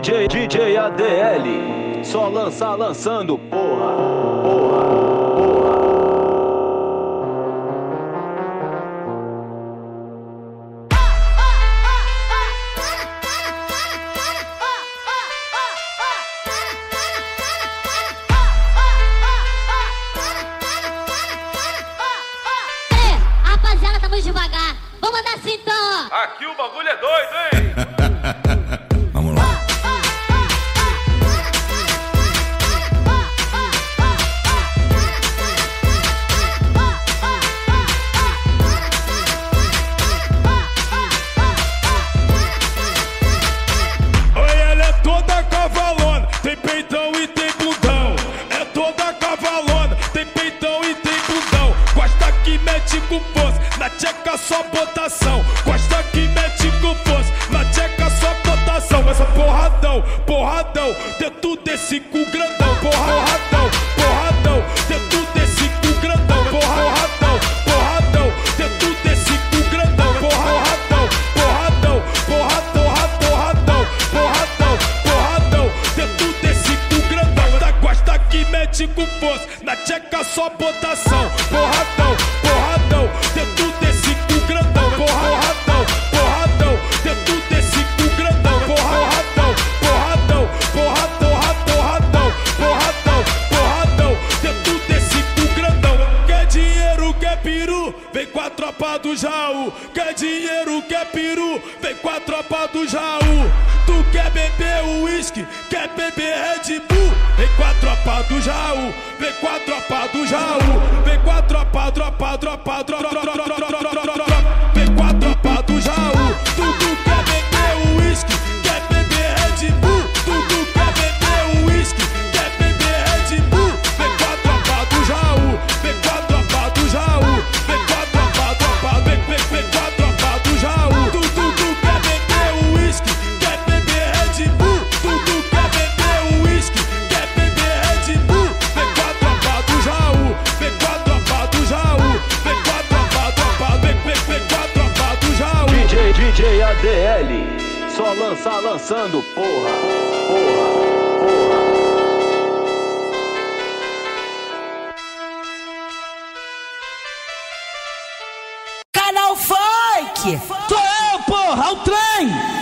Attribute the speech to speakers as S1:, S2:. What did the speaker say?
S1: DJ, DJ ADL, só lança lançando, porra, porra, porra.
S2: É, rapaziada, tamo devagar. Vamos mandar assim então, ó.
S3: Aqui o bagulho é doido, hein?
S4: mete com força, na tcheca só botação. Gosta que mete com força, na tcheca só botação. Essa porradão, porradão, dentro desse cu grandão. Porradão, porradão, dentro desse cu grandão. Porradão, porradão, dentro desse cu grandão. Porradão, porradão, porradão, porradão, porradão, porradão, dentro desse cu grandão. Da gosta que mete com força, na tcheca só botação. Porradão, tropa do Jaú. Quer dinheiro, quer peru, vem com a tropa do Jaú. Tu quer beber uísque, quer beber Red Bull, vem com a tropa do Jaú. Vem com a tropa do Jaú, vem com a tropa, tropa, tropa, tropa, tropa, tropa, tropa, tropa. Vem
S1: ADL, só lança lançando, porra, porra, porra.
S5: Canal Funk! Sou eu, porra, o trem!